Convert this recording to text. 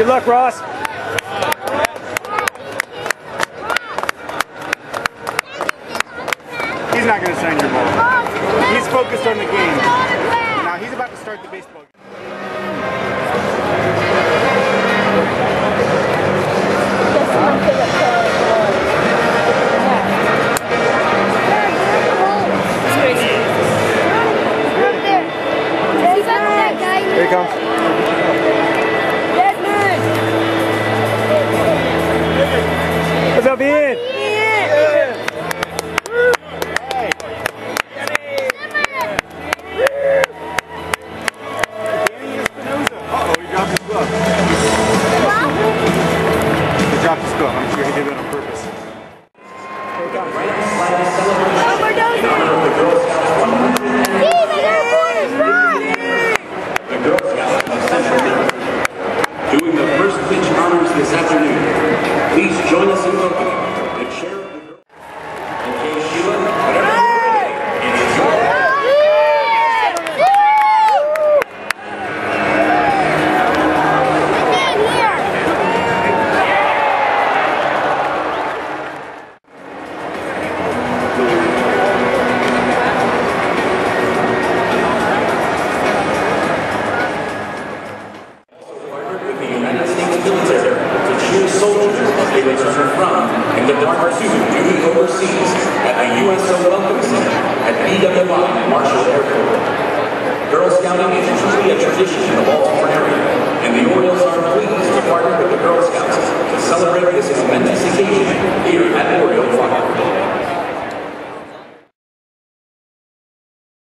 Good luck, Ross. He's not going to sign your ball. He's focused on the game. Now he's about to start the baseball game. Here he comes. Central New. Doing the first pitch honors this afternoon. Please join us in the Jewish soldiers populations are from and their pursuit duty overseas at the USO Welcome Center at BWI Marshall Airport. Girl Scouting is truly a tradition in the Baltimore area, and the Orioles are pleased to partner with the Girl Scouts to celebrate this momentous occasion here at Orioles.